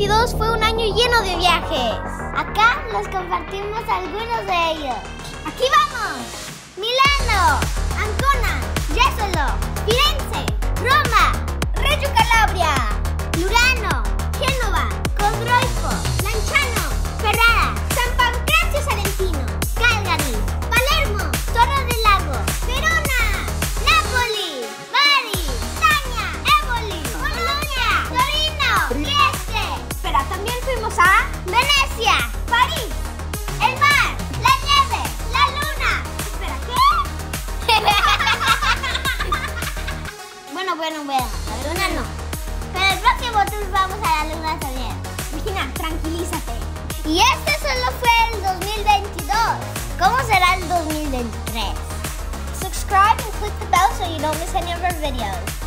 2022 fue un año lleno de viajes. Acá los compartimos algunos de ellos. ¡Aquí vamos! Bueno, bueno, la luna no. Pero el próximo tour vamos a la luna también. Virginia, tranquilízate. Y este solo fue el 2022. ¿Cómo será el 2023? Subscribe and click the bell so you don't miss any of our videos.